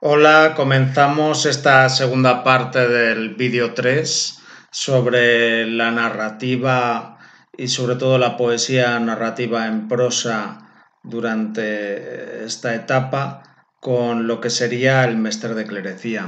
Hola, comenzamos esta segunda parte del vídeo 3 sobre la narrativa y sobre todo la poesía narrativa en prosa durante esta etapa con lo que sería el Mester de Clerecía.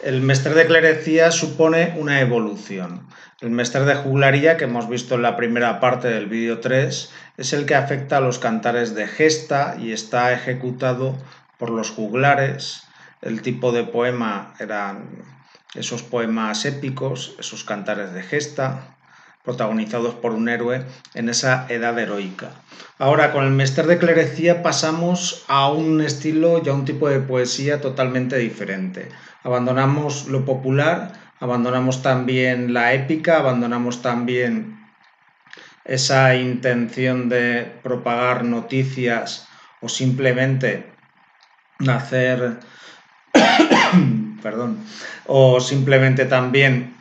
El Mester de Clerecía supone una evolución. El Mester de Juglaría, que hemos visto en la primera parte del vídeo 3, es el que afecta a los cantares de gesta y está ejecutado por los juglares. El tipo de poema eran esos poemas épicos, esos cantares de gesta, protagonizados por un héroe en esa edad heroica. Ahora, con el Mester de Clerecía pasamos a un estilo y a un tipo de poesía totalmente diferente. Abandonamos lo popular, abandonamos también la épica, abandonamos también esa intención de propagar noticias o simplemente hacer, perdón, o simplemente también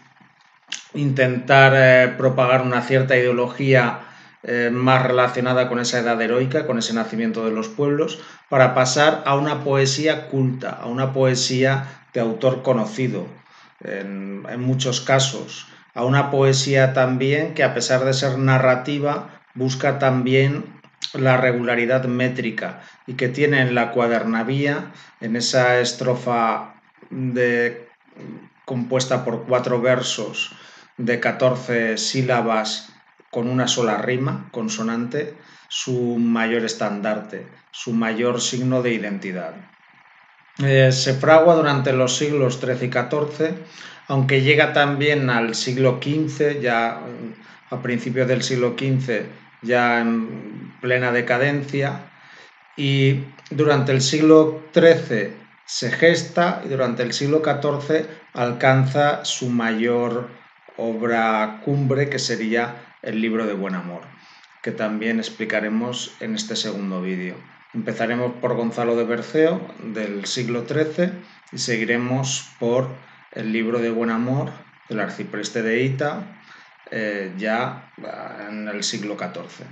intentar eh, propagar una cierta ideología eh, más relacionada con esa edad heroica, con ese nacimiento de los pueblos, para pasar a una poesía culta, a una poesía de autor conocido, en, en muchos casos, a una poesía también que a pesar de ser narrativa, busca también la regularidad métrica y que tiene en la cuadernavía, en esa estrofa de, compuesta por cuatro versos de 14 sílabas con una sola rima consonante, su mayor estandarte, su mayor signo de identidad. Eh, se fragua durante los siglos XIII y XIV, aunque llega también al siglo XV, ya a principios del siglo XV ya en plena decadencia, y durante el siglo XIII se gesta y durante el siglo XIV alcanza su mayor obra cumbre, que sería el libro de Buen Amor, que también explicaremos en este segundo vídeo. Empezaremos por Gonzalo de Berceo del siglo XIII y seguiremos por el libro de Buen Amor del arcipreste de Ita eh, ya en el siglo XIV.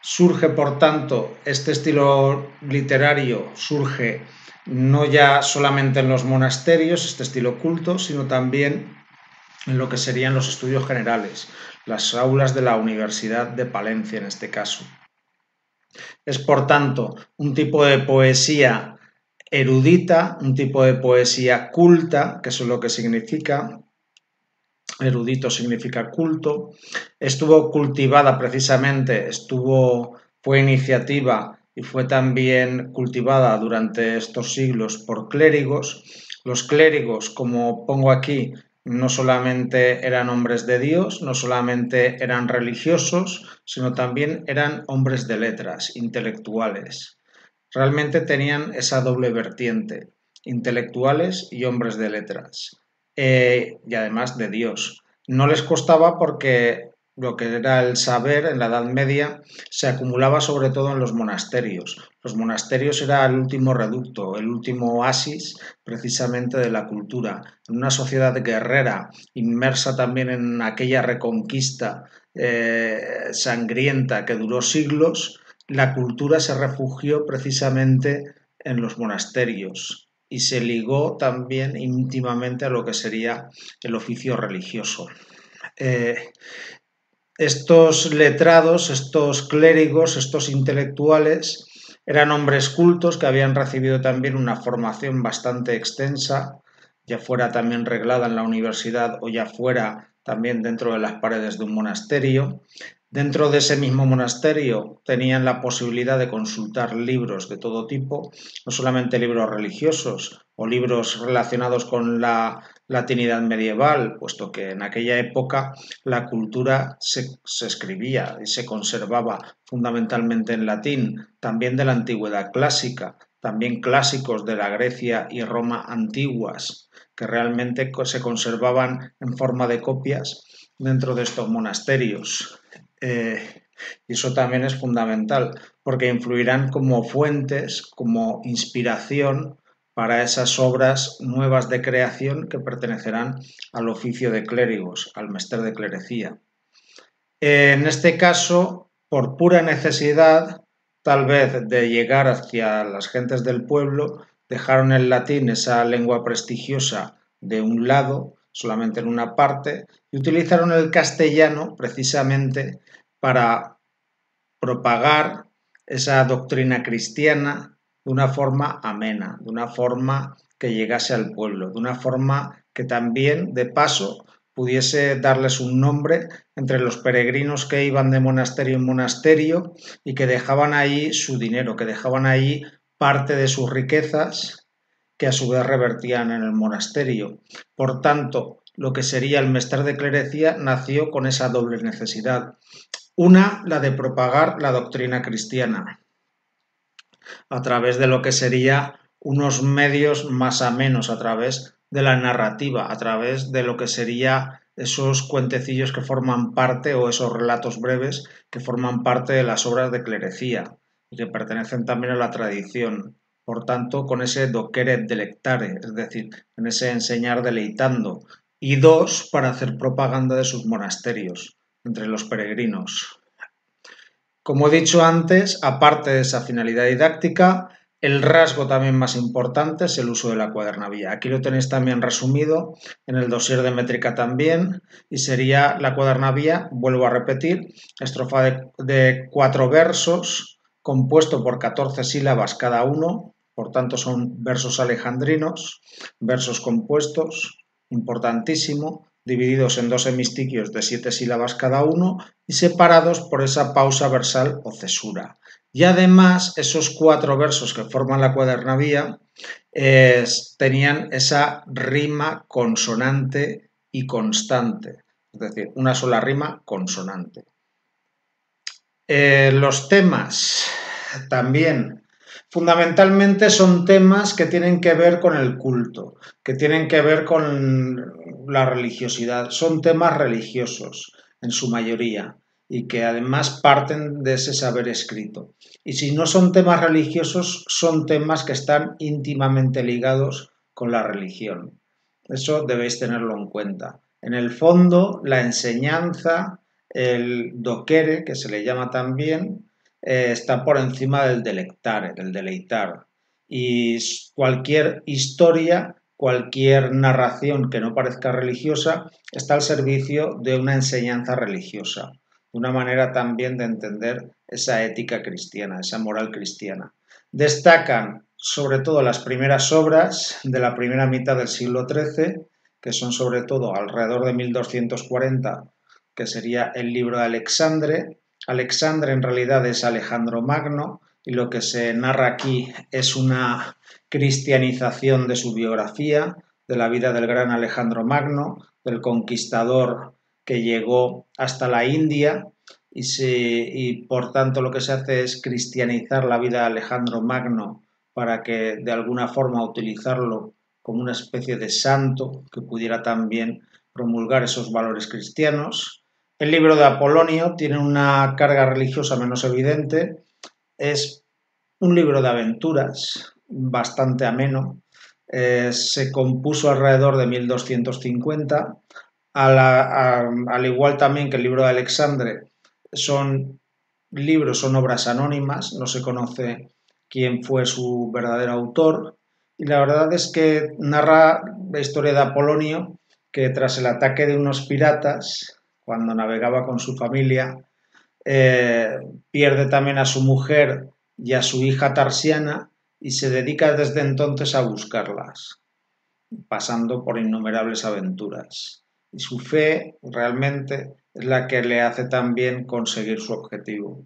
Surge, por tanto, este estilo literario surge no ya solamente en los monasterios, este estilo culto, sino también en lo que serían los estudios generales, las aulas de la Universidad de Palencia en este caso. Es, por tanto, un tipo de poesía erudita, un tipo de poesía culta, que es lo que significa, erudito significa culto, estuvo cultivada precisamente, estuvo, fue iniciativa y fue también cultivada durante estos siglos por clérigos. Los clérigos, como pongo aquí, no solamente eran hombres de Dios, no solamente eran religiosos, sino también eran hombres de letras, intelectuales. Realmente tenían esa doble vertiente, intelectuales y hombres de letras. Eh, y además de Dios. No les costaba porque lo que era el saber en la Edad Media se acumulaba sobre todo en los monasterios. Los monasterios era el último reducto, el último oasis precisamente de la cultura. En una sociedad guerrera, inmersa también en aquella reconquista eh, sangrienta que duró siglos, la cultura se refugió precisamente en los monasterios y se ligó también íntimamente a lo que sería el oficio religioso. Eh, estos letrados, estos clérigos, estos intelectuales eran hombres cultos que habían recibido también una formación bastante extensa, ya fuera también reglada en la universidad o ya fuera también dentro de las paredes de un monasterio, Dentro de ese mismo monasterio tenían la posibilidad de consultar libros de todo tipo, no solamente libros religiosos o libros relacionados con la latinidad medieval, puesto que en aquella época la cultura se, escribía y se conservaba fundamentalmente en latín, también de la antigüedad clásica, también clásicos de la Grecia y Roma antiguas, que realmente se conservaban en forma de copias dentro de estos monasterios. Eh, y eso también es fundamental, porque influirán como fuentes, como inspiración para esas obras nuevas de creación que pertenecerán al oficio de clérigos, al mester de clerecía. En este caso, por pura necesidad, tal vez de llegar hacia las gentes del pueblo, dejaron el latín, esa lengua prestigiosa, de un lado, solamente en una parte, y utilizaron el castellano precisamente para propagar esa doctrina cristiana de una forma amena, de una forma que llegase al pueblo, de una forma que también, de paso, pudiese darles un nombre entre los peregrinos que iban de monasterio en monasterio y que dejaban ahí su dinero, que dejaban ahí parte de sus riquezas que a su vez revertían en el monasterio. Por tanto, lo que sería el mester de clerecía nació con esa doble necesidad. Una, la de propagar la doctrina cristiana a través de lo que sería unos medios más a menos, a través de la narrativa, a través de lo que sería esos cuentecillos que forman parte o esos relatos breves que forman parte de las obras de clerecía y que pertenecen también a la tradición. Por tanto, con ese docere delectare, es decir, en ese enseñar deleitando. Y dos, para hacer propaganda de sus monasterios entre los peregrinos. Como he dicho antes, aparte de esa finalidad didáctica, el rasgo también más importante es el uso de la cuadernavía. Aquí lo tenéis también resumido en el dossier de métrica también y sería la cuadernavía, vuelvo a repetir, estrofa de, cuatro versos compuesto por 14 sílabas cada uno, por tanto son versos alejandrinos, versos compuestos, importantísimo, divididos en dos hemistiquios de siete sílabas cada uno y separados por esa pausa versal o cesura. Y además, esos cuatro versos que forman la cuadernavía tenían esa rima consonante y constante, es decir, una sola rima consonante. Eh, los temas también fundamentalmente son temas que tienen que ver con el culto, que tienen que ver con la religiosidad, son temas religiosos en su mayoría y que además parten de ese saber escrito. Y si no son temas religiosos, son temas que están íntimamente ligados con la religión. Eso debéis tenerlo en cuenta. En el fondo, la enseñanza, el doquere, que se le llama también, eh, está por encima del delectar, del deleitar. Y cualquier historia, cualquier narración que no parezca religiosa, está al servicio de una enseñanza religiosa una manera también de entender esa ética cristiana, esa moral cristiana. Destacan sobre todo las primeras obras de la primera mitad del siglo XIII, que son sobre todo alrededor de 1240, que sería el libro de Alexandre. Alexandre en realidad es Alejandro Magno y lo que se narra aquí es una cristianización de su biografía, de la vida del gran Alejandro Magno, del conquistador que llegó hasta la India y, y por tanto lo que se hace es cristianizar la vida de Alejandro Magno para que de alguna forma utilizarlo como una especie de santo que pudiera también promulgar esos valores cristianos. El libro de Apolonio tiene una carga religiosa menos evidente, es un libro de aventuras bastante ameno, eh, se compuso alrededor de 1250 al igual también que el libro de Alexandre, son libros, son obras anónimas, no se conoce quién fue su verdadero autor. Y la verdad es que narra la historia de Apolonio, que tras el ataque de unos piratas, cuando navegaba con su familia, eh, pierde también a su mujer y a su hija Tarsiana y se dedica desde entonces a buscarlas, pasando por innumerables aventuras y su fe realmente es la que le hace también conseguir su objetivo.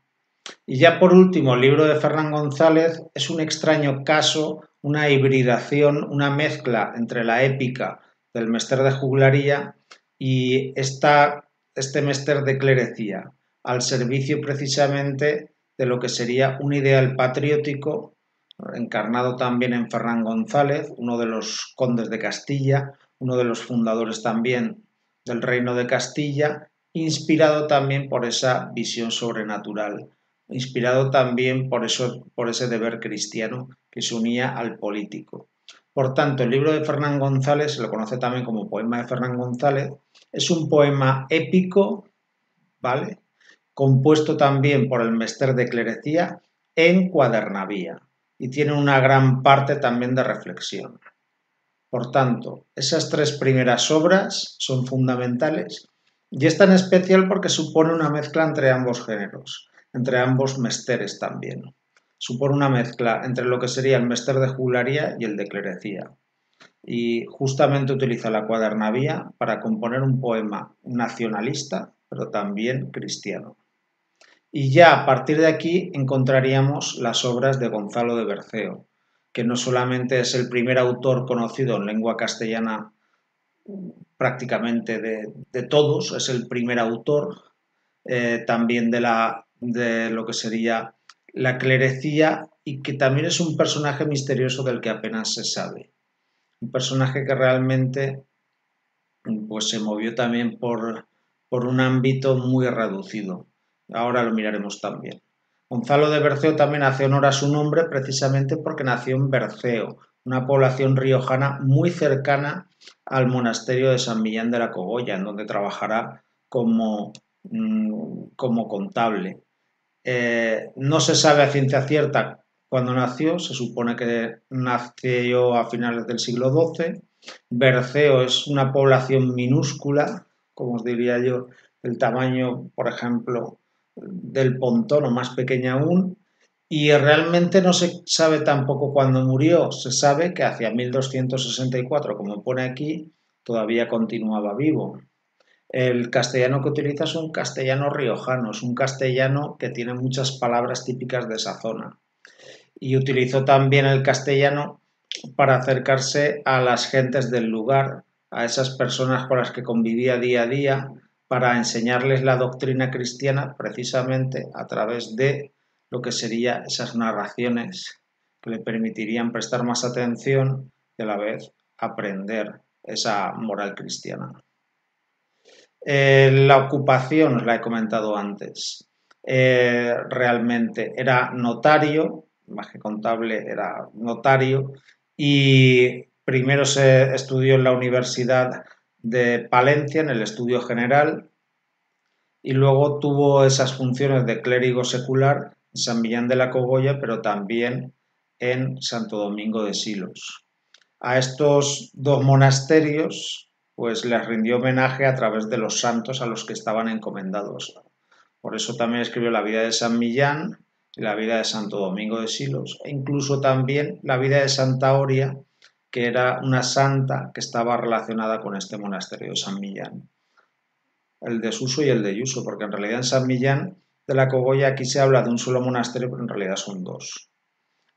Y ya por último, el libro de Fernán González es un extraño caso, una hibridación, una mezcla entre la épica del Mester de Juglaría y esta, este Mester de Clerecía, al servicio precisamente de lo que sería un ideal patriótico encarnado también en Fernán González, uno de los condes de Castilla, uno de los fundadores también del reino de Castilla, inspirado también por esa visión sobrenatural, inspirado también por, eso, por ese deber cristiano que se unía al político. Por tanto, el libro de Fernán González, se lo conoce también como poema de Fernán González, es un poema épico, ¿vale? Compuesto también por el Mester de Clerecía en cuadernavía. y tiene una gran parte también de reflexión. Por tanto, esas tres primeras obras son fundamentales y es tan especial porque supone una mezcla entre ambos géneros, entre ambos mesteres también. Supone una mezcla entre lo que sería el mester de juglaría y el de clerecía. Y justamente utiliza la cuadernavía para componer un poema nacionalista, pero también cristiano. Y ya a partir de aquí encontraríamos las obras de Gonzalo de Berceo, que no solamente es el primer autor conocido en lengua castellana prácticamente de, todos, es el primer autor eh, también de, la, de lo que sería la clerecía y que también es un personaje misterioso del que apenas se sabe. Un personaje que realmente pues, se movió también por, por un ámbito muy reducido. Ahora lo miraremos también. Gonzalo de Berceo también hace honor a su nombre precisamente porque nació en Berceo, una población riojana muy cercana al monasterio de San Millán de la Cogolla, en donde trabajará como, mm, como contable. Eh, no se sabe a ciencia cierta cuándo nació, se supone que nació a finales del siglo XII. Berceo es una población minúscula, como os diría yo, el tamaño, por ejemplo, del Pontón o más pequeña aún, y realmente no se sabe tampoco cuándo murió. Se sabe que hacia 1264, como pone aquí, todavía continuaba vivo. El castellano que utiliza es un castellano riojano, es un castellano que tiene muchas palabras típicas de esa zona. Y utilizó también el castellano para acercarse a las gentes del lugar, a esas personas con las que convivía día a día, para enseñarles la doctrina cristiana precisamente a través de lo que serían esas narraciones que le permitirían prestar más atención y a la vez aprender esa moral cristiana. Eh, la ocupación, os la he comentado antes, eh, realmente era notario, más que contable, era notario, y primero se estudió en la Universidad de Palencia, en el estudio general, y luego tuvo esas funciones de clérigo secular en San Millán de la Cogolla, pero también en Santo Domingo de Silos. A estos dos monasterios pues les rindió homenaje a través de los santos a los que estaban encomendados. Por eso también escribió la vida de San Millán y la vida de Santo Domingo de Silos, e incluso también la vida de Santa Oria, que era una santa que estaba relacionada con este monasterio de San Millán. El de Suso y el de Yuso, porque en realidad en San Millán de la Cogolla aquí se habla de un solo monasterio, pero en realidad son dos.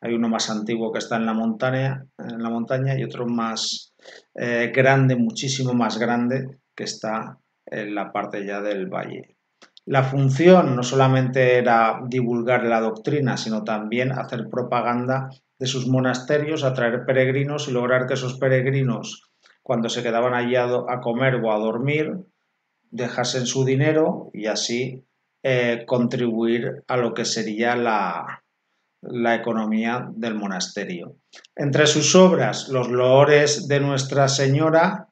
Hay uno más antiguo que está en la montaña, en la montaña y otro más eh, grande, muchísimo más grande, que está en la parte ya del valle. La función no solamente era divulgar la doctrina, sino también hacer propaganda de sus monasterios, atraer peregrinos y lograr que esos peregrinos, cuando se quedaban allí a comer o a dormir, dejasen su dinero y así eh, contribuir a lo que sería la, la economía del monasterio. Entre sus obras, los loores de Nuestra Señora,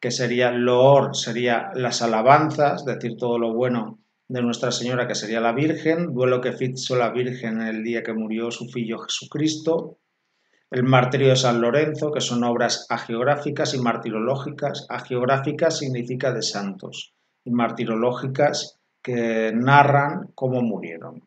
que sería loor, sería las alabanzas, decir todo lo bueno de Nuestra Señora, que sería la Virgen, duelo que hizo la Virgen el día que murió su Hijo Jesucristo, el martirio de San Lorenzo, que son obras agiográficas y martirológicas. Agiográficas significa de santos y martirológicas que narran cómo murieron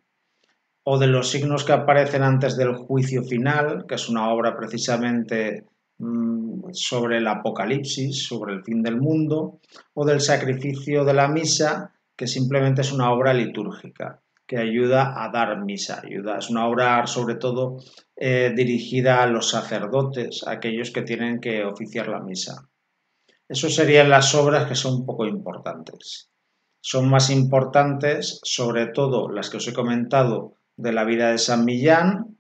o de los signos que aparecen antes del juicio final, que es una obra precisamente mm, sobre el apocalipsis, sobre el fin del mundo, o del sacrificio de la misa, que simplemente es una obra litúrgica que ayuda a dar misa, ayuda. Es una obra sobre todo eh, dirigida a los sacerdotes, a aquellos que tienen que oficiar la misa. Eso serían las obras que son poco importantes. Son más importantes, sobre todo las que os he comentado, de la vida de San Millán,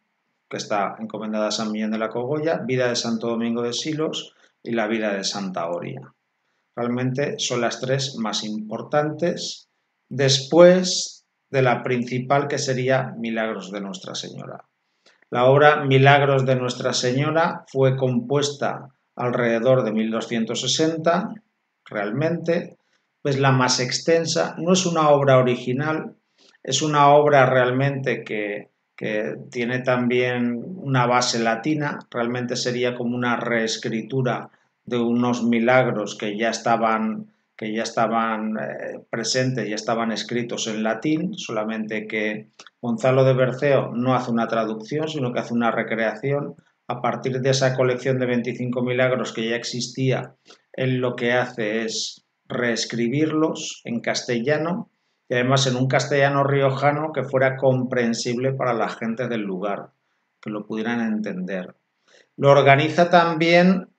que está encomendada a San Millán de la Cogolla, vida de Santo Domingo de Silos y la vida de Santa Oria. Realmente son las tres más importantes después de la principal que sería Milagros de Nuestra Señora. La obra Milagros de Nuestra Señora fue compuesta alrededor de 1260, realmente, es la más extensa, no es una obra original, es una obra realmente que, tiene también una base latina, realmente sería como una reescritura de unos milagros que ya estaban, que ya estaban eh, presentes, ya estaban escritos en latín, solamente que Gonzalo de Berceo no hace una traducción, sino que hace una recreación. A partir de esa colección de 25 milagros que ya existía, él lo que hace es reescribirlos en castellano y además en un castellano riojano que fuera comprensible para la gente del lugar, que lo pudieran entender. Lo organiza también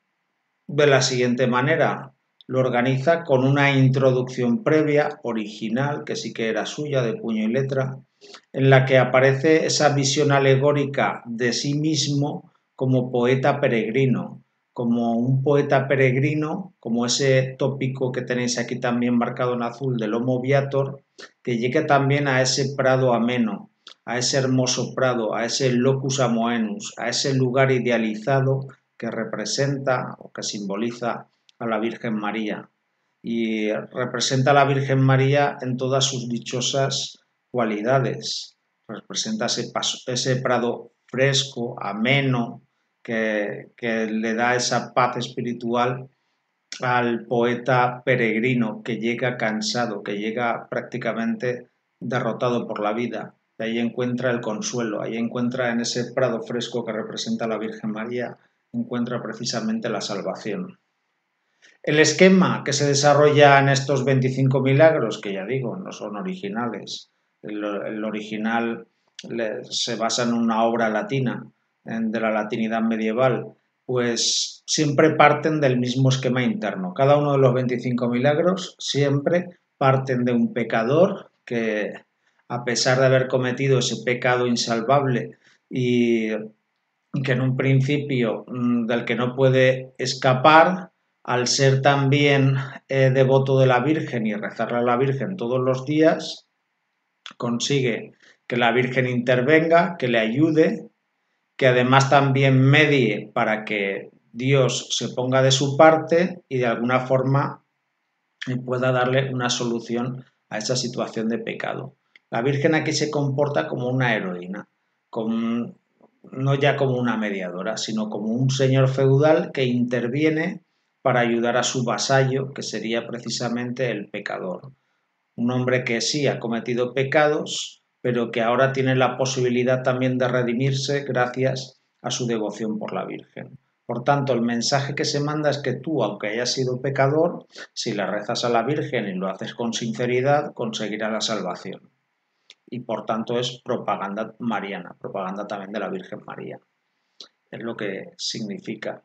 de la siguiente manera. Lo organiza con una introducción previa, original, que sí que era suya, de puño y letra, en la que aparece esa visión alegórica de sí mismo como poeta peregrino, como un poeta peregrino, como ese tópico que tenéis aquí también marcado en azul del Homo Viator, que llegue también a ese prado ameno, a ese hermoso prado, a ese locus amoenus, a ese lugar idealizado que representa o que simboliza a la Virgen María. Y representa a la Virgen María en todas sus dichosas cualidades. Representa ese, ese prado fresco, ameno, que, le da esa paz espiritual al poeta peregrino que llega cansado, que llega prácticamente derrotado por la vida. De ahí encuentra el consuelo, ahí encuentra en ese prado fresco que representa la Virgen María, encuentra precisamente la salvación. El esquema que se desarrolla en estos 25 milagros, que ya digo, no son originales, el, original se basa en una obra latina, de la latinidad medieval, pues siempre parten del mismo esquema interno. Cada uno de los 25 milagros siempre parten de un pecador que, a pesar de haber cometido ese pecado insalvable y que en un principio mm, del que no puede escapar, al ser también eh, devoto de la Virgen y rezarle a la Virgen todos los días, consigue que la Virgen intervenga, que le ayude que además también medie para que Dios se ponga de su parte y de alguna forma pueda darle una solución a esa situación de pecado. La Virgen aquí se comporta como una heroína, no ya como una mediadora, sino como un señor feudal que interviene para ayudar a su vasallo, que sería precisamente el pecador. Un hombre que sí ha cometido pecados, pero que ahora tiene la posibilidad también de redimirse gracias a su devoción por la Virgen. Por tanto, el mensaje que se manda es que tú, aunque hayas sido pecador, si le rezas a la Virgen y lo haces con sinceridad, conseguirás la salvación. Y por tanto es propaganda mariana, propaganda también de la Virgen María. Es lo que significa.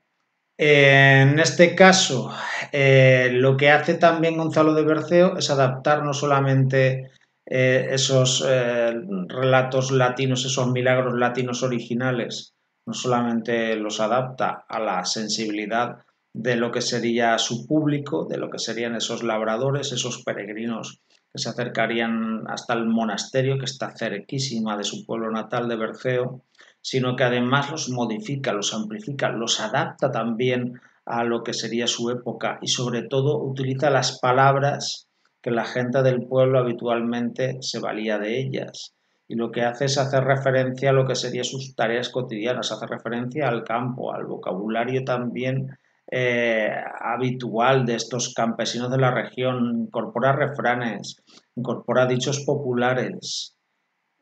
En este caso, eh, lo que hace también Gonzalo de Berceo es adaptar no solamente eh, esos eh, relatos latinos, esos milagros latinos originales, no solamente los adapta a la sensibilidad de lo que sería su público, de lo que serían esos labradores, esos peregrinos que se acercarían hasta el monasterio que está cerquísima de su pueblo natal de Berceo, sino que además los modifica, los amplifica, los adapta también a lo que sería su época y sobre todo utiliza las palabras que la gente del pueblo habitualmente se valía de ellas. Y lo que hace es hacer referencia a lo que serían sus tareas cotidianas, hace referencia al campo, al vocabulario también eh, habitual de estos campesinos de la región, incorpora refranes, incorpora dichos populares.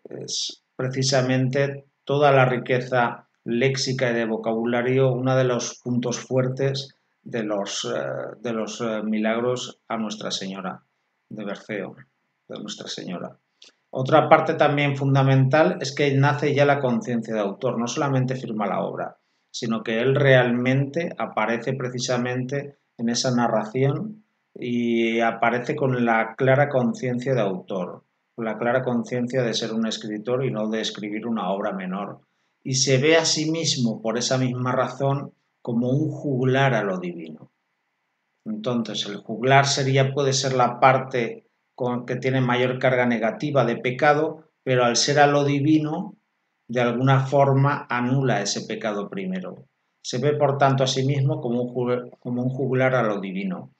Es precisamente toda la riqueza léxica y de vocabulario uno de los puntos fuertes de los, eh, de los eh, milagros a Nuestra Señora de Berceo, de Nuestra Señora. Otra parte también fundamental es que nace ya la conciencia de autor, no solamente firma la obra, sino que él realmente aparece precisamente en esa narración y aparece con la clara conciencia de autor, con la clara conciencia de ser un escritor y no de escribir una obra menor. Y se ve a sí mismo, por esa misma razón, como un juglar a lo divino. Entonces, el juglar sería, puede ser la parte con, que tiene mayor carga negativa de pecado, pero al ser a lo divino, de alguna forma anula ese pecado primero. Se ve, por tanto, a sí mismo como un, como un juglar a lo divino.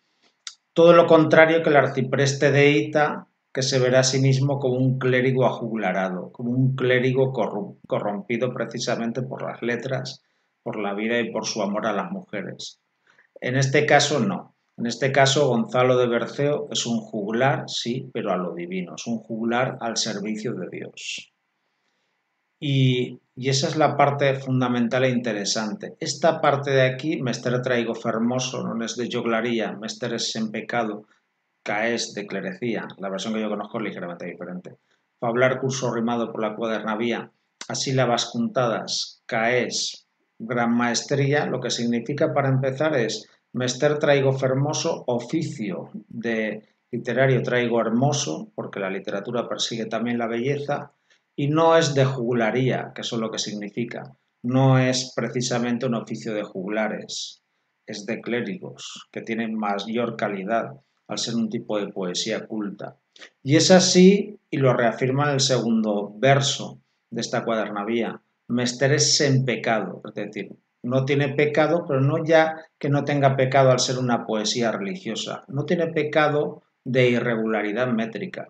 Todo lo contrario que el arcipreste de Ita, que se verá a sí mismo como un clérigo ajuglarado, como un clérigo corrompido precisamente por las letras, por la vida y por su amor a las mujeres. En este caso no. En este caso Gonzalo de Berceo es un juglar, sí, pero a lo divino, es un juglar al servicio de Dios. Y, esa es la parte fundamental e interesante. Esta parte de aquí, Mester traigo fermoso, no es de joglaría, Mester es en pecado, caes de clerecía, la versión que yo conozco es ligeramente diferente. Fablar curso rimado por la cuadernavía, sílabas juntadas, caes, gran maestría, lo que significa para empezar es Mester traigo fermoso, oficio de literario traigo hermoso, porque la literatura persigue también la belleza, y no es de jugularía, que eso es lo que significa. No es precisamente un oficio de juglares, es de clérigos, que tienen mayor calidad al ser un tipo de poesía culta. Y es así, y lo reafirma en el segundo verso de esta cuadernavía, Mesteres en pecado, es decir, no tiene pecado, pero no ya que no tenga pecado al ser una poesía religiosa, no tiene pecado de irregularidad métrica,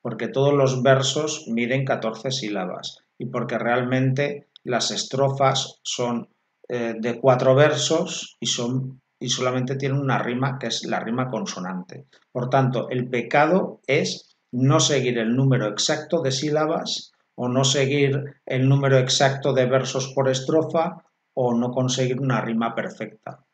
porque todos los versos miden 14 sílabas y porque realmente las estrofas son eh, de cuatro versos y, son, y solamente tienen una rima que es la rima consonante. Por tanto, el pecado es no seguir el número exacto de sílabas o no seguir el número exacto de versos por estrofa o no conseguir una rima perfecta.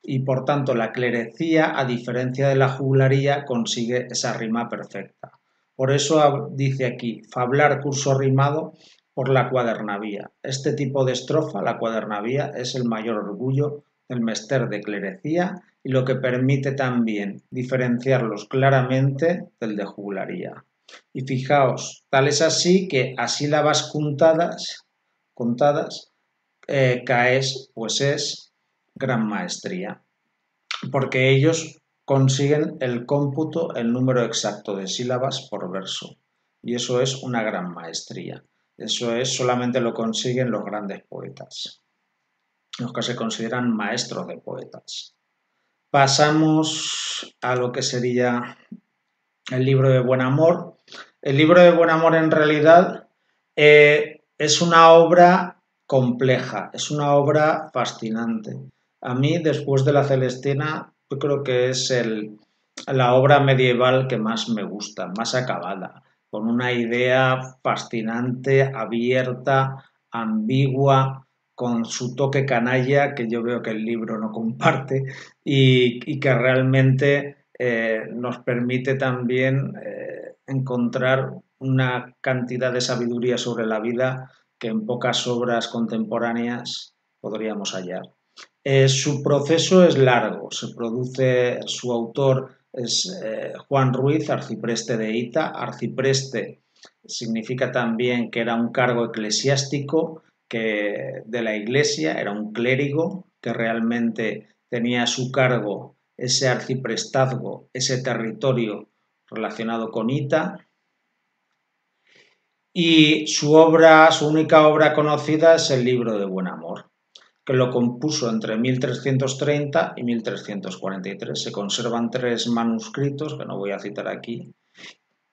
Y por tanto, la clerecía, a diferencia de la jugularía, consigue esa rima perfecta. Por eso dice aquí, fablar curso rimado por la cuadernavía. Este tipo de estrofa, la cuadernavía, es el mayor orgullo del mester de clerecía y lo que permite también diferenciarlos claramente del de jugularía. Y fijaos, tal es así que a sílabas contadas, contadas eh, caes, pues es gran maestría, porque ellos consiguen el cómputo, el número exacto de sílabas por verso. Y eso es una gran maestría. Eso es solamente lo consiguen los grandes poetas, los que se consideran maestros de poetas. Pasamos a lo que sería el libro de Buen Amor. El libro de Buen Amor en realidad eh, es una obra compleja, es una obra fascinante. A mí, después de la Celestina, yo creo que es el, la obra medieval que más me gusta, más acabada, con una idea fascinante, abierta, ambigua, con su toque canalla, que yo veo que el libro no comparte, y, que realmente eh, nos permite también eh, encontrar una cantidad de sabiduría sobre la vida que en pocas obras contemporáneas podríamos hallar. Eh, su proceso es largo, se produce, su autor es eh, Juan Ruiz, arcipreste de Ita. Arcipreste significa también que era un cargo eclesiástico que, de la iglesia, era un clérigo que realmente tenía a su cargo ese arciprestazgo, ese territorio relacionado con Ita. Y su obra, su única obra conocida es el libro de Buen Amor que lo compuso entre 1330 y 1343. Se conservan tres manuscritos, que no voy a citar aquí,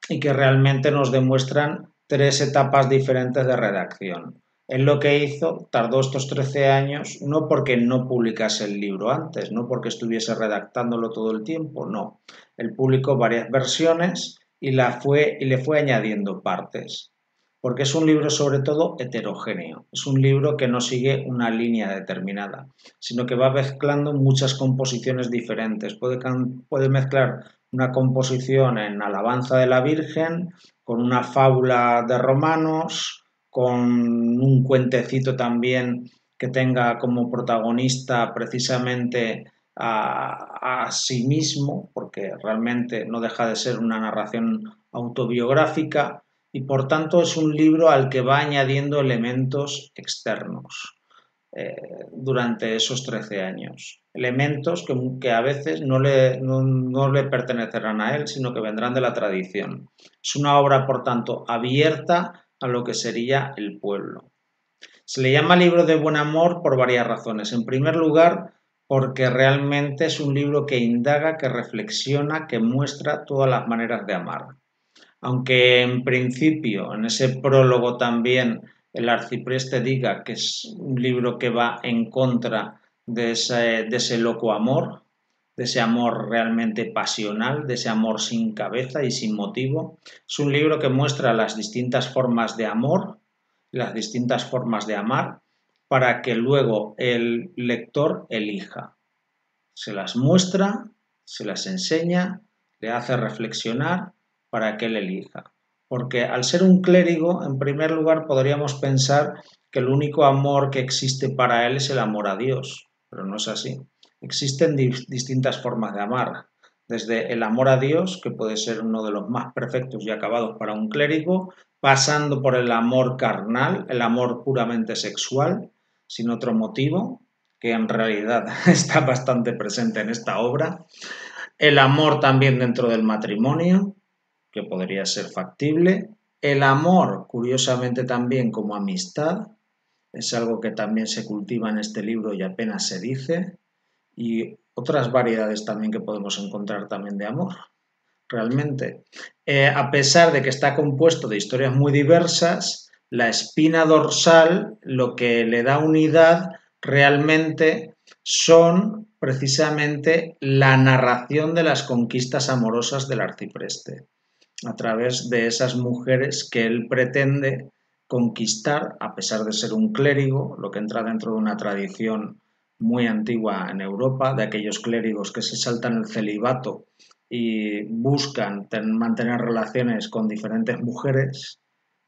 y que realmente nos demuestran tres etapas diferentes de redacción. Él lo que hizo, tardó estos 13 años, no porque no publicase el libro antes, no porque estuviese redactándolo todo el tiempo, no. Él publicó varias versiones y, fue, y le fue añadiendo partes porque es un libro sobre todo heterogéneo, es un libro que no sigue una línea determinada, sino que va mezclando muchas composiciones diferentes. Puede, mezclar una composición en alabanza de la Virgen, con una fábula de romanos, con un cuentecito también que tenga como protagonista precisamente a, sí mismo, porque realmente no deja de ser una narración autobiográfica, y por tanto es un libro al que va añadiendo elementos externos eh, durante esos 13 años. Elementos que, a veces no le, no le pertenecerán a él, sino que vendrán de la tradición. Es una obra, por tanto, abierta a lo que sería el pueblo. Se le llama libro de buen amor por varias razones. En primer lugar, porque realmente es un libro que indaga, que reflexiona, que muestra todas las maneras de amar aunque en principio en ese prólogo también el arcipreste diga que es un libro que va en contra de ese, de ese loco amor, de ese amor realmente pasional, de ese amor sin cabeza y sin motivo. Es un libro que muestra las distintas formas de amor, las distintas formas de amar, para que luego el lector elija. Se las muestra, se las enseña, le hace reflexionar para que él elija. Porque al ser un clérigo, en primer lugar, podríamos pensar que el único amor que existe para él es el amor a Dios, pero no es así. Existen distintas formas de amar, desde el amor a Dios, que puede ser uno de los más perfectos y acabados para un clérigo, pasando por el amor carnal, el amor puramente sexual, sin otro motivo, que en realidad está bastante presente en esta obra, el amor también dentro del matrimonio, que podría ser factible, el amor, curiosamente también como amistad, es algo que también se cultiva en este libro y apenas se dice, y otras variedades también que podemos encontrar también de amor. Realmente, eh, a pesar de que está compuesto de historias muy diversas, la espina dorsal, lo que le da unidad realmente son precisamente la narración de las conquistas amorosas del arcipreste, a través de esas mujeres que él pretende conquistar, a pesar de ser un clérigo, lo que entra dentro de una tradición muy antigua en Europa, de aquellos clérigos que se saltan el celibato y buscan mantener relaciones con diferentes mujeres.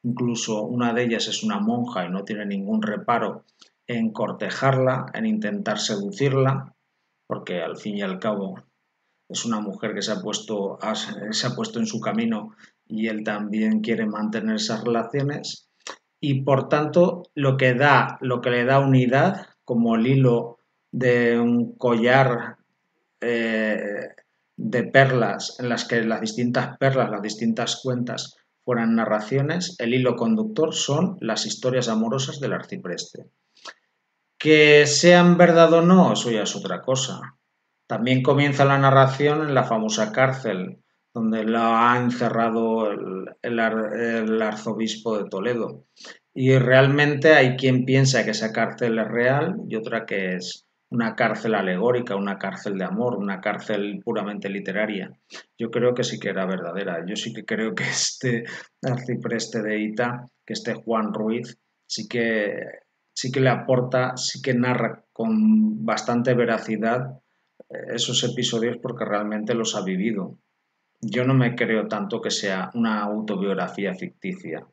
Incluso una de ellas es una monja y no tiene ningún reparo en cortejarla, en intentar seducirla, porque al fin y al cabo es una mujer que se ha puesto, se ha puesto en su camino y él también quiere mantener esas relaciones. Y por tanto, lo que da, lo que le da unidad, como el hilo de un collar eh, de perlas en las que las distintas perlas, las distintas cuentas fueran narraciones, el hilo conductor son las historias amorosas del arcipreste. Que sean verdad o no, eso ya es otra cosa. También comienza la narración en la famosa cárcel, donde la ha encerrado el arzobispo de Toledo. Y realmente hay quien piensa que esa cárcel es real y otra que es una cárcel alegórica, una cárcel de amor, una cárcel puramente literaria. Yo creo que sí que era verdadera. Yo sí que creo que este arcipreste de Ita, que este Juan Ruiz, sí que, sí que le aporta, sí que narra con bastante veracidad esos episodios porque realmente los ha vivido. Yo no me creo tanto que sea una autobiografía ficticia.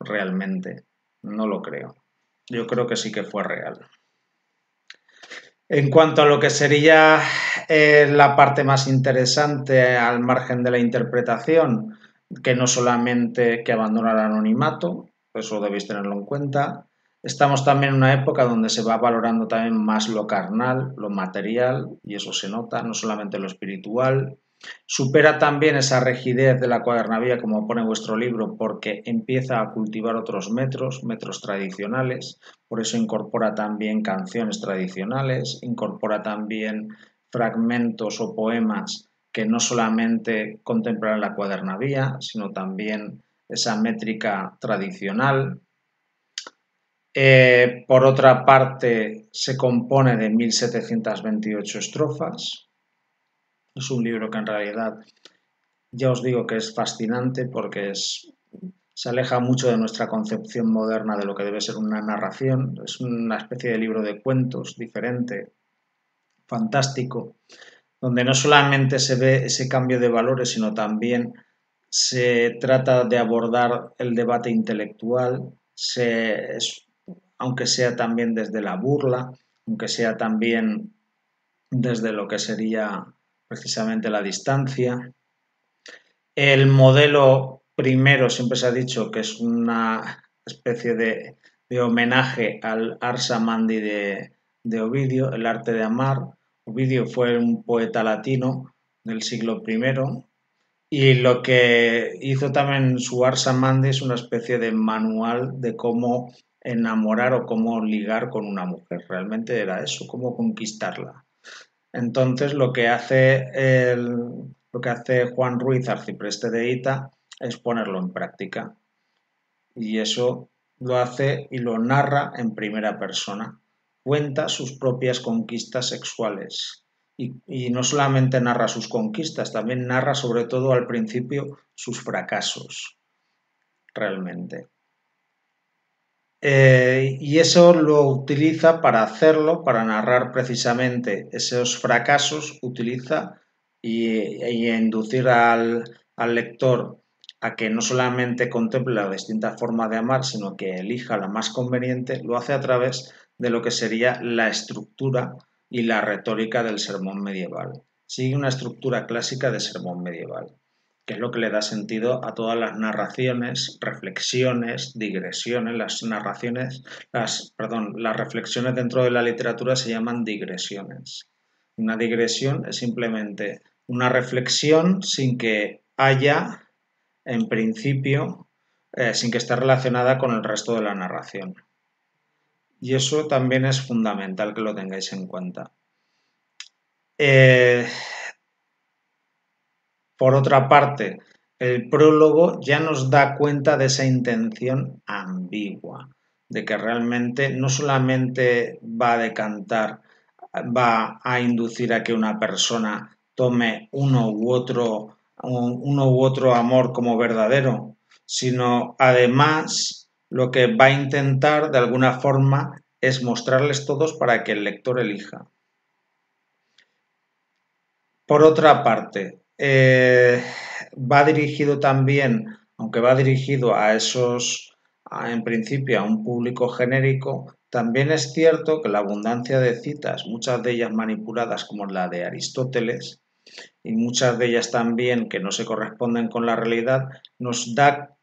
Realmente. No lo creo. Yo creo que sí que fue real. En cuanto a lo que sería eh, la parte más interesante al margen de la interpretación, que no solamente que abandona el anonimato, eso debéis tenerlo en cuenta. Estamos también en una época donde se va valorando también más lo carnal, lo material, y eso se nota, no solamente lo espiritual, Supera también esa rigidez de la cuadernavía, como pone vuestro libro, porque empieza a cultivar otros metros, metros tradicionales, por eso incorpora también canciones tradicionales, incorpora también fragmentos o poemas que no solamente contemplan la cuadernavía, sino también esa métrica tradicional. Eh, por otra parte, se compone de 1728 estrofas, es un libro que en realidad ya os digo que es fascinante porque se aleja mucho de nuestra concepción moderna de lo que debe ser una narración. Es una especie de libro de cuentos diferente, fantástico, donde no solamente se ve ese cambio de valores, sino también se trata de abordar el debate intelectual, aunque sea también desde la burla, aunque sea también desde lo que sería precisamente la distancia. El modelo primero siempre se ha dicho que es una especie de, homenaje al Arsa Mandi de, Ovidio, el arte de amar. Ovidio fue un poeta latino del siglo I y lo que hizo también su Arsa Mandi es una especie de manual de cómo enamorar o cómo ligar con una mujer. Realmente era eso, cómo conquistarla. Entonces, lo que hace, lo que hace Juan Ruiz, arcipreste de Ita, es ponerlo en práctica. Y eso lo hace y lo narra en primera persona. Cuenta sus propias conquistas sexuales. Y, no solamente narra sus conquistas, también narra sobre todo al principio sus fracasos, realmente. Eh, y eso lo utiliza para hacerlo, para narrar precisamente esos fracasos, utiliza y, inducir al, al lector a que no solamente contemple la distinta forma de amar, sino que elija la más conveniente, lo hace a través de lo que sería la estructura y la retórica del sermón medieval. Sigue una estructura clásica de sermón medieval, que es lo que le da sentido a todas las narraciones, reflexiones, digresiones, las narraciones, las, perdón, las reflexiones dentro de la literatura se llaman digresiones. Una digresión es simplemente una reflexión sin que haya en principio, eh, sin que esté relacionada con el resto de la narración. Y eso también es fundamental que lo tengáis en cuenta. Eh, por otra parte, el prólogo ya nos da cuenta de esa intención ambigua, de que realmente no solamente va a decantar, va a inducir a que una persona tome uno u otro uno u otro amor como verdadero, sino además lo que va a intentar de alguna forma es mostrarles todos para que el lector elija. Por otra parte, eh, va dirigido también, aunque va dirigido a esos, en principio, a un público genérico, también es cierto que la abundancia de citas, muchas de ellas manipuladas como la de Aristóteles, y muchas de ellas también que no se corresponden con la realidad, nos da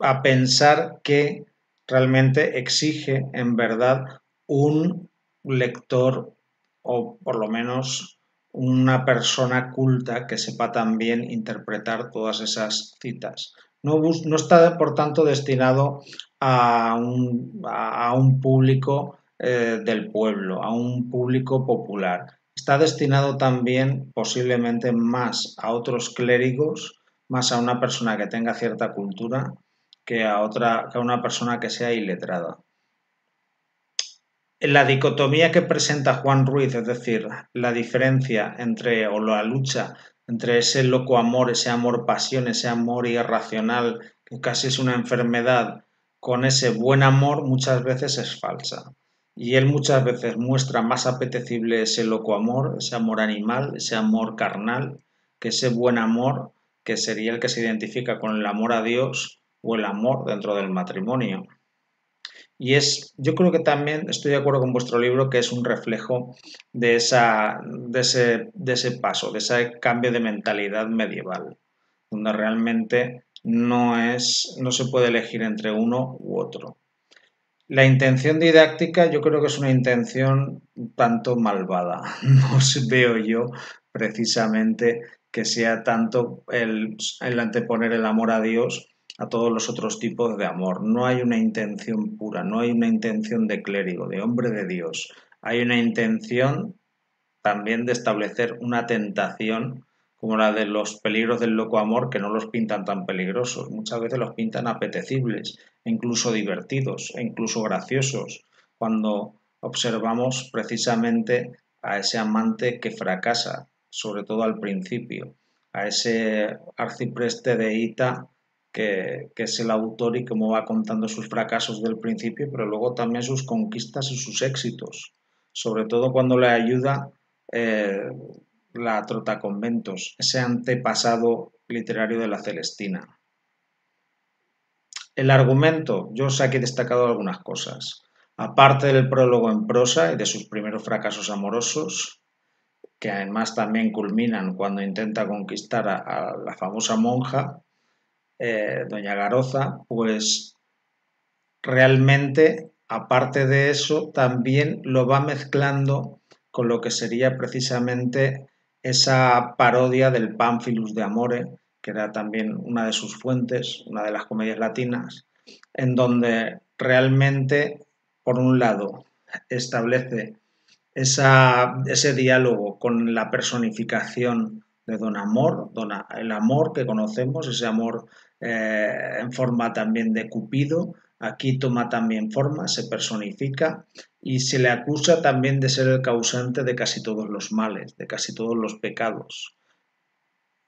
a pensar que realmente exige en verdad un lector o por lo menos una persona culta que sepa también interpretar todas esas citas. No, está, por tanto, destinado a un, a un público eh, del pueblo, a un público popular. Está destinado también posiblemente más a otros clérigos, más a una persona que tenga cierta cultura que a otra que a una persona que sea iletrada. La dicotomía que presenta Juan Ruiz, es decir, la diferencia entre o la lucha entre ese loco amor, ese amor pasión, ese amor irracional que casi es una enfermedad, con ese buen amor muchas veces es falsa y él muchas veces muestra más apetecible ese loco amor, ese amor animal, ese amor carnal, que ese buen amor que sería el que se identifica con el amor a Dios o el amor dentro del matrimonio. Y es, yo creo que también estoy de acuerdo con vuestro libro que es un reflejo de, esa, de, ese, de ese paso, de ese cambio de mentalidad medieval, donde realmente no, es, no se puede elegir entre uno u otro. La intención didáctica yo creo que es una intención tanto malvada. No veo yo precisamente que sea tanto el, el, anteponer el amor a Dios a todos los otros tipos de amor. No hay una intención pura, no hay una intención de clérigo, de hombre de Dios. Hay una intención también de establecer una tentación como la de los peligros del loco amor, que no los pintan tan peligrosos, muchas veces los pintan apetecibles, incluso divertidos, e incluso graciosos, cuando observamos precisamente a ese amante que fracasa, sobre todo al principio, a ese arcipreste de Ita que, es el autor y cómo va contando sus fracasos del principio, pero luego también sus conquistas y sus éxitos, sobre todo cuando le ayuda eh, la Trotaconventos, ese antepasado literario de la Celestina. El argumento, yo os aquí he destacado algunas cosas. Aparte del prólogo en prosa y de sus primeros fracasos amorosos, que además también culminan cuando intenta conquistar a, la famosa monja, eh, doña Garoza, pues realmente, aparte de eso, también lo va mezclando con lo que sería precisamente esa parodia del Pamphilus de Amore, que era también una de sus fuentes, una de las comedias latinas, en donde realmente, por un lado, establece ese diálogo con la personificación de Don Amor, el amor que conocemos, ese amor eh, en forma también de Cupido. Aquí toma también forma, se personifica y se le acusa también de ser el causante de casi todos los males, de casi todos los pecados.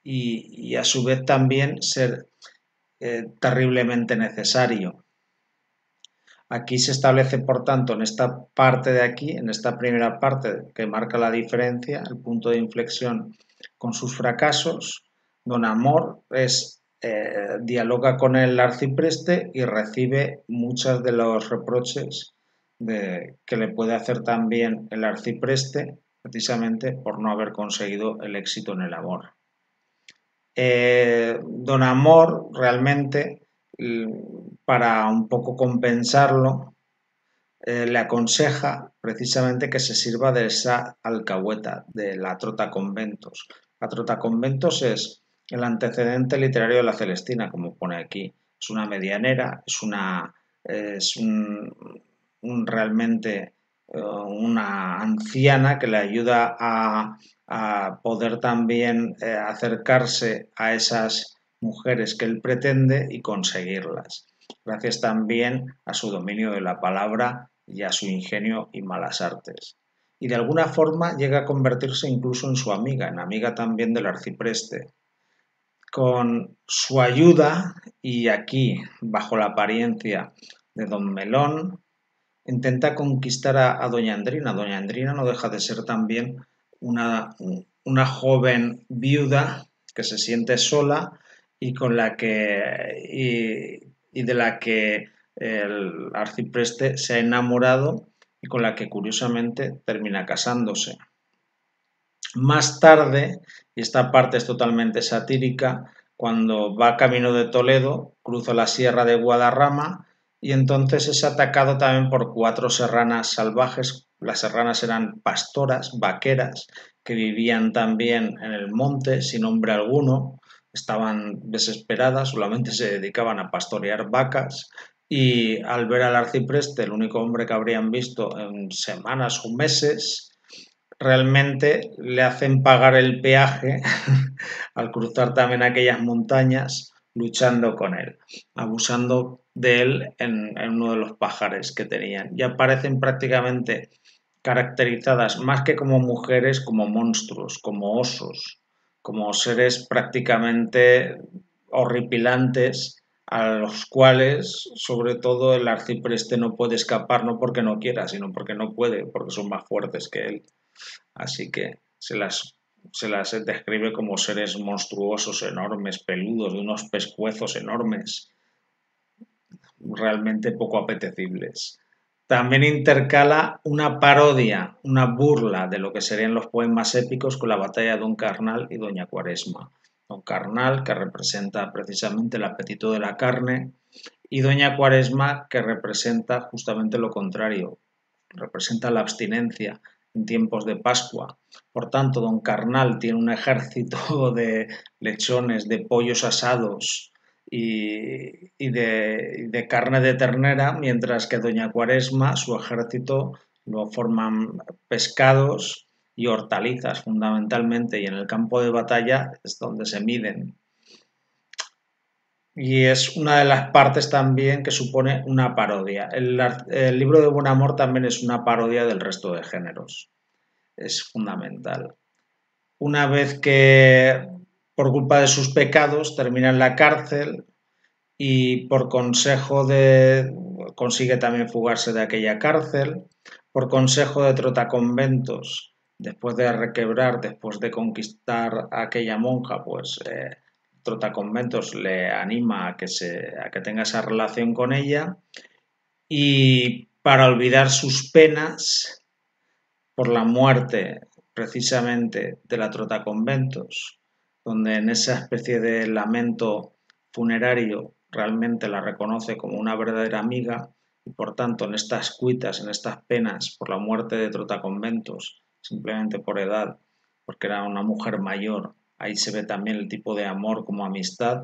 Y, a su vez también ser eh, terriblemente necesario. Aquí se establece, por tanto, en esta parte de aquí, en esta primera parte que marca la diferencia, el punto de inflexión con sus fracasos, don Amor es, eh, dialoga con el arcipreste y recibe muchos de los reproches que le puede hacer también el arcipreste, precisamente por no haber conseguido el éxito en el amor. Eh, don Amor realmente para un poco compensarlo, eh, le aconseja precisamente que se sirva de esa alcahueta, de la trota conventos. La trota conventos es el antecedente literario de la Celestina, como pone aquí. Es una medianera, es una es un, realmente eh, una anciana que le ayuda a, poder también eh, acercarse a esas mujeres que él pretende y conseguirlas, gracias también a su dominio de la palabra y a su ingenio y malas artes. Y de alguna forma llega a convertirse incluso en su amiga, en amiga también del arcipreste. Con su ayuda, y aquí bajo la apariencia de don Melón, intenta conquistar a, doña Andrina. Doña Andrina no deja de ser también una, una joven viuda que se siente sola y con la que y, de la que el arcipreste se ha enamorado y con la que curiosamente termina casándose. Más tarde, y esta parte es totalmente satírica, cuando va camino de Toledo, cruza la sierra de Guadarrama y entonces es atacado también por cuatro serranas salvajes. Las serranas eran pastoras, vaqueras, que vivían también en el monte sin nombre alguno estaban desesperadas, solamente se dedicaban a pastorear vacas y al ver al arcipreste, el único hombre que habrían visto en semanas o meses, realmente le hacen pagar el peaje al cruzar también aquellas montañas luchando con él, abusando de él en, uno de los pajares que tenían. Y aparecen prácticamente caracterizadas más que como mujeres, como monstruos, como osos, como seres prácticamente horripilantes a los cuales, sobre todo, el arcipreste no puede escapar, no porque no quiera, sino porque no puede, porque son más fuertes que él. Así que se las, se las describe como seres monstruosos, enormes, peludos, de unos pescuezos enormes, realmente poco apetecibles. También intercala una parodia, una burla de lo que serían los poemas épicos con la batalla de Don Carnal y Doña Cuaresma. Don Carnal, que representa precisamente el apetito de la carne, y Doña Cuaresma, que representa justamente lo contrario, representa la abstinencia en tiempos de Pascua. Por tanto, Don Carnal tiene un ejército de lechones, de pollos asados, y, de, carne de ternera, mientras que Doña Cuaresma, su ejército, lo forman pescados y hortalizas fundamentalmente, y en el campo de batalla es donde se miden. Y es una de las partes también que supone una parodia. El, libro de Buen Amor también es una parodia del resto de géneros. Es fundamental. Una vez que por culpa de sus pecados, termina en la cárcel y por consejo de... consigue también fugarse de aquella cárcel, por consejo de Trotaconventos, después de requebrar, después de conquistar a aquella monja, pues eh, Trotaconventos le anima a que, se, a que tenga esa relación con ella. Y para olvidar sus penas por la muerte precisamente de la Trotaconventos, donde en esa especie de lamento funerario realmente la reconoce como una verdadera amiga y por tanto en estas cuitas, en estas penas por la muerte de Trotaconventos, simplemente por edad, porque era una mujer mayor, ahí se ve también el tipo de amor como amistad,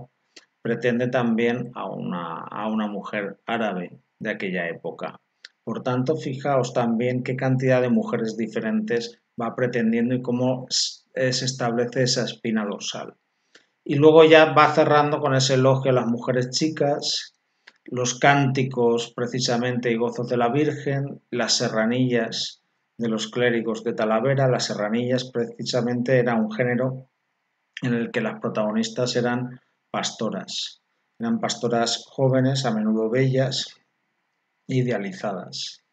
pretende también a una, a una mujer árabe de aquella época. Por tanto, fijaos también qué cantidad de mujeres diferentes va pretendiendo y cómo se establece esa espina dorsal. Y luego ya va cerrando con ese elogio a las mujeres chicas, los cánticos precisamente y gozos de la Virgen, las serranillas de los clérigos de Talavera. Las serranillas precisamente era un género en el que las protagonistas eran pastoras. Eran pastoras jóvenes, a menudo bellas, idealizadas.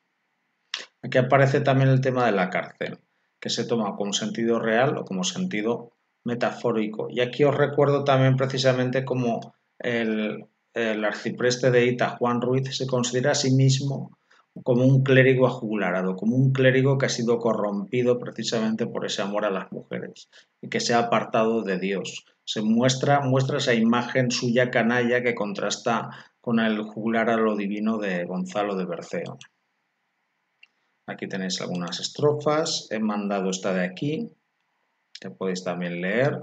Aquí aparece también el tema de la cárcel, que se toma como sentido real o como sentido metafórico. Y aquí os recuerdo también precisamente como el, arcipreste de Ita, Juan Ruiz, se considera a sí mismo como un clérigo ajugularado, como un clérigo que ha sido corrompido precisamente por ese amor a las mujeres y que se ha apartado de Dios. Se muestra, muestra esa imagen suya canalla que contrasta con el jugular a lo divino de Gonzalo de Berceo. Aquí tenéis algunas estrofas, he mandado esta de aquí, que podéis también leer,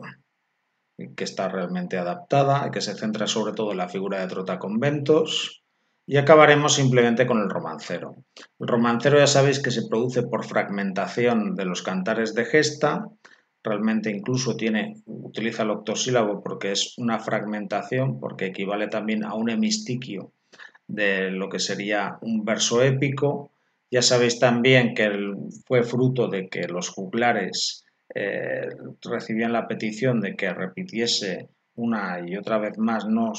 que está realmente adaptada que se centra sobre todo en la figura de Trotaconventos. Y acabaremos simplemente con el romancero. El romancero ya sabéis que se produce por fragmentación de los cantares de gesta, realmente incluso tiene, utiliza el octosílabo porque es una fragmentación, porque equivale también a un hemistiquio de lo que sería un verso épico. Ya sabéis también que fue fruto de que los juglares eh, recibían la petición de que repitiese una y otra vez más, no,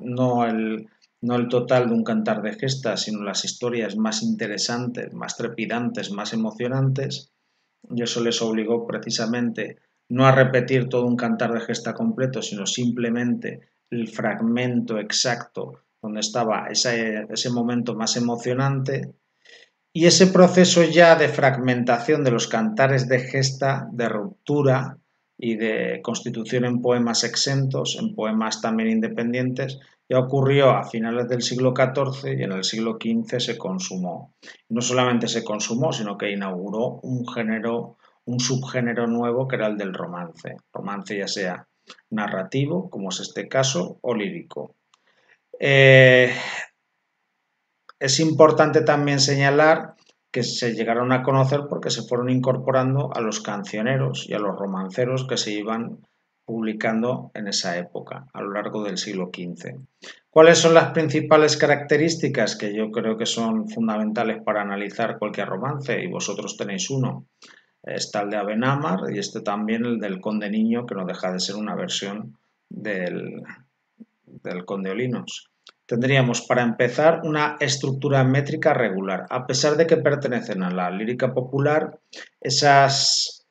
no, el, no el total de un cantar de gestas, sino las historias más interesantes, más trepidantes, más emocionantes y eso les obligó precisamente no a repetir todo un cantar de gesta completo, sino simplemente el fragmento exacto donde estaba ese, ese momento más emocionante. Y ese proceso ya de fragmentación de los cantares de gesta, de ruptura y de constitución en poemas exentos, en poemas también independientes, ya ocurrió a finales del siglo XIV y en el siglo XV se consumó. No solamente se consumó, sino que inauguró un género, un subgénero nuevo que era el del romance. Romance ya sea narrativo, como es este caso, o lírico. Eh, es importante también señalar que se llegaron a conocer porque se fueron incorporando a los cancioneros y a los romanceros que se iban publicando en esa época, a lo largo del siglo XV. ¿Cuáles son las principales características que yo creo que son fundamentales para analizar cualquier romance? Y vosotros tenéis uno. Está el de Abenamar y este también el del Conde Niño, que no deja de ser una versión del, del Conde Olinos. Tendríamos para empezar una estructura métrica regular. A pesar de que pertenecen a la lírica popular, esas,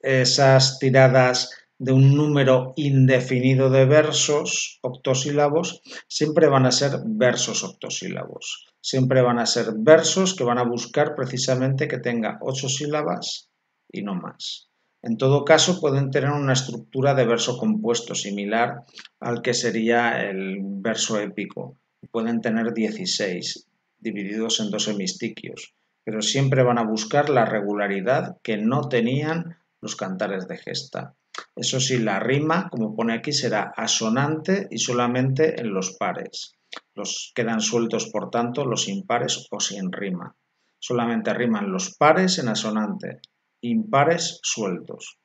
esas tiradas de un número indefinido de versos octosílabos, siempre van a ser versos octosílabos. Siempre van a ser versos que van a buscar precisamente que tenga ocho sílabas y no más. En todo caso, pueden tener una estructura de verso compuesto similar al que sería el verso épico. Pueden tener 16, divididos en dos hemistiquios, pero siempre van a buscar la regularidad que no tenían los cantares de gesta. Eso sí, la rima, como pone aquí, será asonante y solamente en los pares. Los quedan sueltos, por tanto, los impares o sin rima. Solamente riman los pares en asonante, impares sueltos.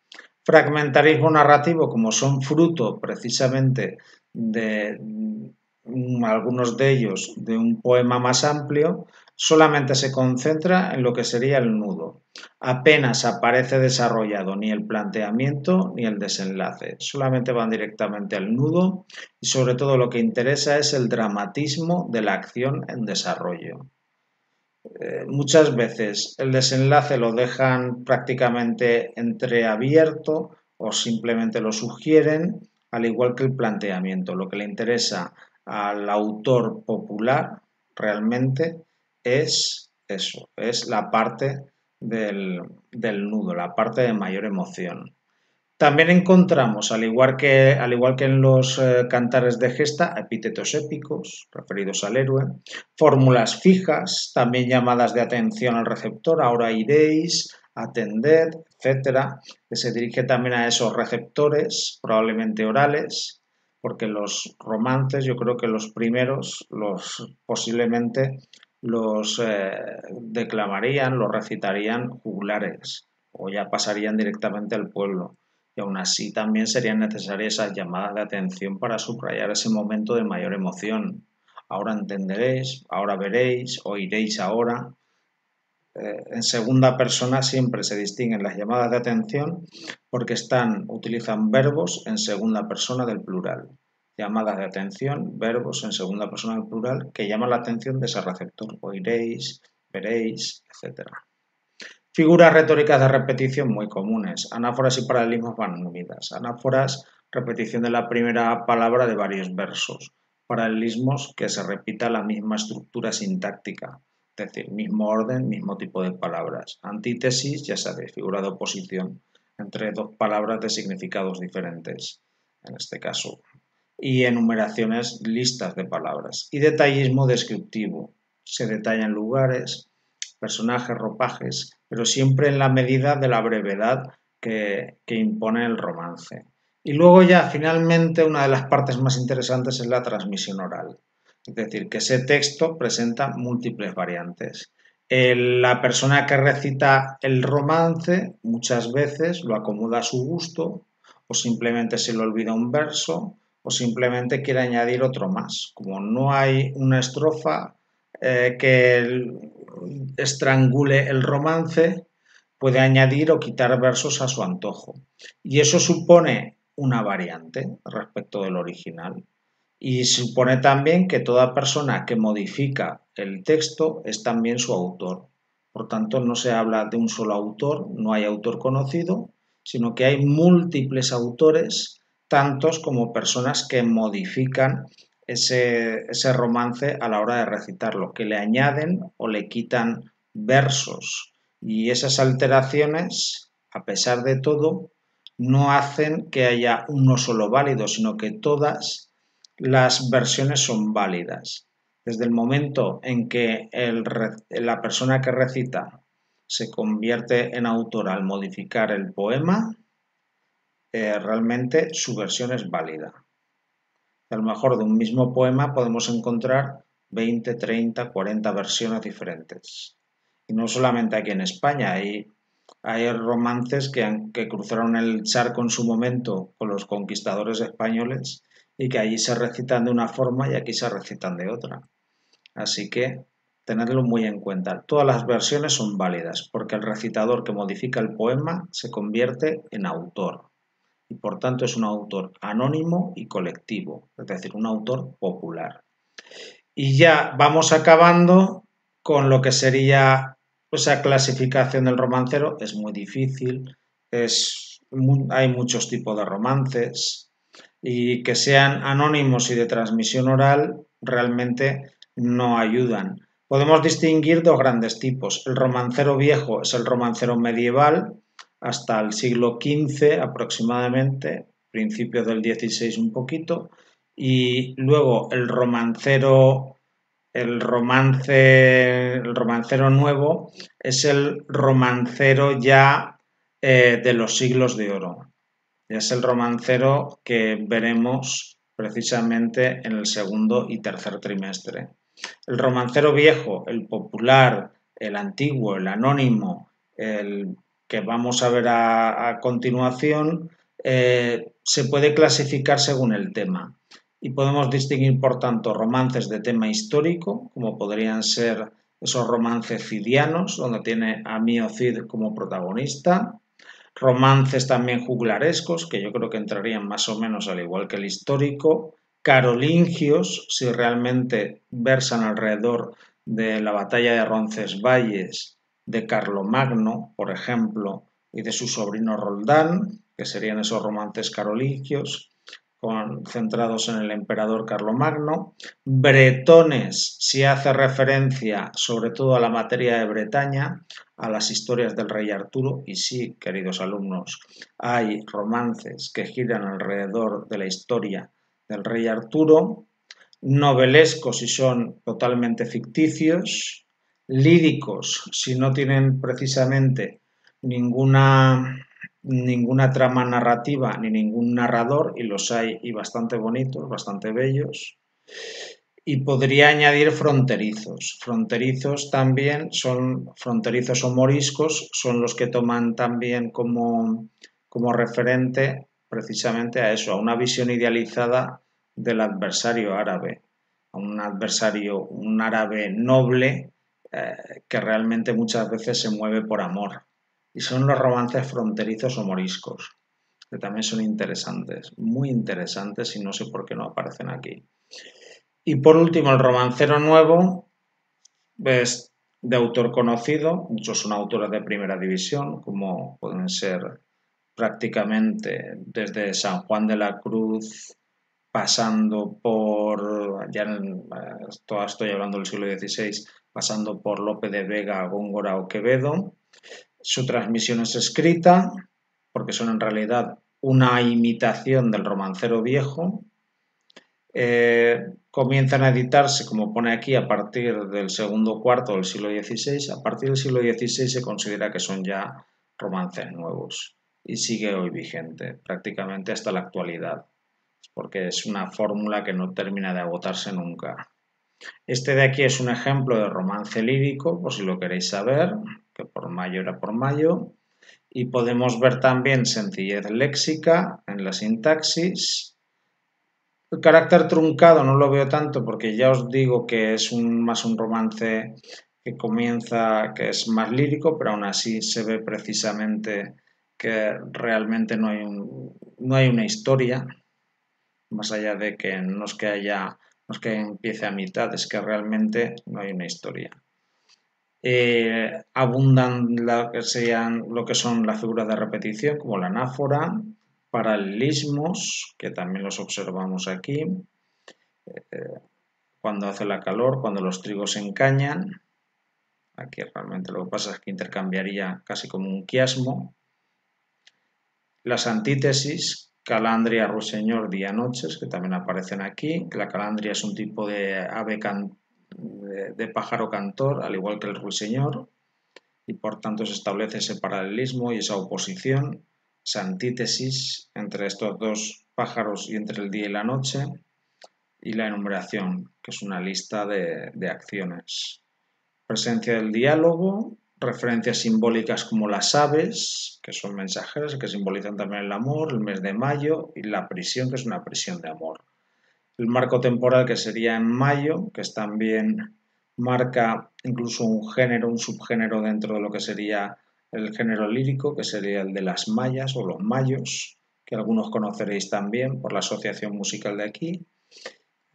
Fragmentarismo narrativo, como son fruto precisamente de mm, algunos de ellos de un poema más amplio, solamente se concentra en lo que sería el nudo. Apenas aparece desarrollado ni el planteamiento ni el desenlace, solamente van directamente al nudo y sobre todo lo que interesa es el dramatismo de la acción en desarrollo. Eh, muchas veces el desenlace lo dejan prácticamente entreabierto o simplemente lo sugieren, al igual que el planteamiento. Lo que le interesa al autor popular realmente es eso, es la parte del, nudo, la parte de mayor emoción. También encontramos, al igual que, al igual que en los eh, cantares de gesta, epítetos épicos referidos al héroe, fórmulas fijas, también llamadas de atención al receptor, ahora iréis, atended, etcétera, que se dirige también a esos receptores, probablemente orales, porque los romances, yo creo que los primeros, los posiblemente los eh, declamarían, los recitarían juglares o ya pasarían directamente al pueblo. Y aún así también serían necesarias esas llamadas de atención para subrayar ese momento de mayor emoción. Ahora entenderéis, ahora veréis, oiréis ahora. Eh, en segunda persona siempre se distinguen las llamadas de atención porque están, utilizan verbos en segunda persona del plural. Llamadas de atención, verbos en segunda persona del plural que llaman la atención de ese receptor. Oiréis, veréis, etc. Figuras retóricas de repetición muy comunes. Anáforas y paralelismos van unidas. Anáforas, repetición de la primera palabra de varios versos. Paralelismos, que se repita la misma estructura sintáctica, es decir, mismo orden, mismo tipo de palabras. Antítesis, ya sabéis, figura de oposición entre dos palabras de significados diferentes, en este caso. Y enumeraciones, listas de palabras. Y detallismo descriptivo. Se detallan lugares, personajes, ropajes, pero siempre en la medida de la brevedad que, impone el romance. Y luego ya finalmente una de las partes más interesantes es la transmisión oral. Es decir, que ese texto presenta múltiples variantes. la persona que recita el romance muchas veces lo acomoda a su gusto o simplemente se le olvida un verso o simplemente quiere añadir otro más. Como no hay una estrofa eh, que estrangule el romance, puede añadir o quitar versos a su antojo. Y eso supone una variante respecto del original. Y supone también que toda persona que modifica el texto es también su autor. Por tanto, no se habla de un solo autor, no hay autor conocido, sino que hay múltiples autores, tantos como personas que modifican ese, romance a la hora de recitarlo, que le añaden o le quitan versos. Y esas alteraciones, a pesar de todo, no hacen que haya uno solo válido, sino que todas las versiones son válidas. Desde el momento en que la persona que recita se convierte en autor al modificar el poema, eh, realmente su versión es válida a lo mejor de un mismo poema podemos encontrar 20, 30, 40 versiones diferentes. Y no solamente aquí en España, hay, hay romances que, que cruzaron el charco en su momento con los conquistadores españoles y que allí se recitan de una forma y aquí se recitan de otra. Así que tenedlo muy en cuenta. Todas las versiones son válidas porque el recitador que modifica el poema se convierte en autor y por tanto es un autor anónimo y colectivo, es decir, un autor popular. Y ya vamos acabando con lo que sería esa clasificación del romancero. Es muy difícil, es, hay muchos tipos de romances y que sean anónimos y de transmisión oral realmente no ayudan. Podemos distinguir dos grandes tipos. El romancero viejo es el romancero medieval, hasta el siglo XV aproximadamente, principios del XVI un poquito, y luego el romancero, el romance, el romancero nuevo es el romancero ya eh, de los siglos de oro. Es el romancero que veremos precisamente en el segundo y tercer trimestre. El romancero viejo, el popular, el antiguo, el anónimo, el que vamos a ver a, continuación, eh, se puede clasificar según el tema. Y podemos distinguir, por tanto, romances de tema histórico, como podrían ser esos romances cidianos, donde tiene a Mio Cid como protagonista, romances también juglarescos, que yo creo que entrarían más o menos al igual que el histórico, carolingios, si realmente versan alrededor de la batalla de Roncesvalles de Carlomagno, por ejemplo, y de su sobrino Roldán, que serían esos romances carolingios, centrados en el emperador Carlomagno. Bretones, si hace referencia sobre todo a la materia de Bretaña, a las historias del rey Arturo, y sí, queridos alumnos, hay romances que giran alrededor de la historia del rey Arturo, novelescos si son totalmente ficticios, líricos si no tienen precisamente ninguna, ninguna trama narrativa ni ningún narrador, y los hay y bastante bonitos, bastante bellos. Y podría añadir fronterizos. Fronterizos también son fronterizos o moriscos, son los que toman también como, como referente precisamente a eso, a una visión idealizada del adversario árabe, a un adversario, un árabe noble eh, que realmente muchas veces se mueve por amor. Y son los romances fronterizos o moriscos, que también son interesantes, muy interesantes y no sé por qué no aparecen aquí. Y por último, el romancero nuevo es de autor conocido, muchos son autores de primera división, como pueden ser prácticamente desde San Juan de la Cruz, pasando por, ya estoy hablando del siglo XVI, pasando por Lope de Vega, Góngora o Quevedo. Su transmisión es escrita, porque son en realidad una imitación del romancero viejo. Eh, comienzan a editarse, como pone aquí, a partir del segundo cuarto del siglo XVI. A partir del siglo XVI se considera que son ya romances nuevos y sigue hoy vigente, prácticamente hasta la actualidad, porque es una fórmula que no termina de agotarse nunca. Este de aquí es un ejemplo de romance lírico, por si lo queréis saber, que por mayo era por mayo. Y podemos ver también sencillez léxica en la sintaxis. El carácter truncado no lo veo tanto porque ya os digo que es más un romance que comienza, que es más lírico, pero aún así se ve precisamente que realmente no hay una historia, más allá de que no es que haya no es que empiece a mitad, es que realmente no hay una historia. Eh, abundan lo que, sean, lo que son las figuras de repetición, como la anáfora, paralelismos, que también los observamos aquí, eh, cuando hace la calor, cuando los trigos se encañan, aquí realmente lo que pasa es que intercambiaría casi como un quiasmo, las antítesis, Calandria ruiseñor día-noches, que también aparecen aquí. La calandria es un tipo de ave de, pájaro cantor, al igual que el ruiseñor, y por tanto se establece ese paralelismo y esa oposición, esa antítesis entre estos dos pájaros y entre el día y la noche, y la enumeración, que es una lista de, de acciones. Presencia del diálogo, referencias simbólicas como las aves, que son mensajeras, que simbolizan también el amor, el mes de mayo, y la prisión, que es una prisión de amor. El marco temporal, que sería en mayo, que es también marca incluso un género, un subgénero dentro de lo que sería el género lírico, que sería el de las mayas o los mayos, que algunos conoceréis también por la asociación musical de aquí,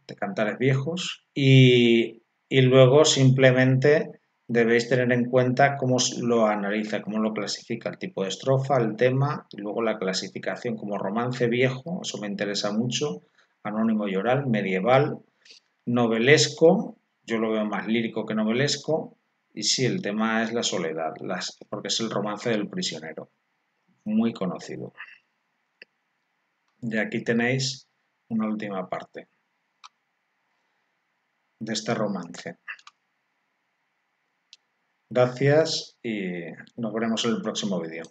de cantares viejos. Y, y luego simplemente debéis tener en cuenta cómo lo analiza, cómo lo clasifica, el tipo de estrofa, el tema y luego la clasificación como romance viejo, eso me interesa mucho, anónimo y oral, medieval, novelesco, yo lo veo más lírico que novelesco, y sí, el tema es la soledad, porque es el romance del prisionero, muy conocido. Y aquí tenéis una última parte de este romance. Gracias y nos veremos en el próximo vídeo.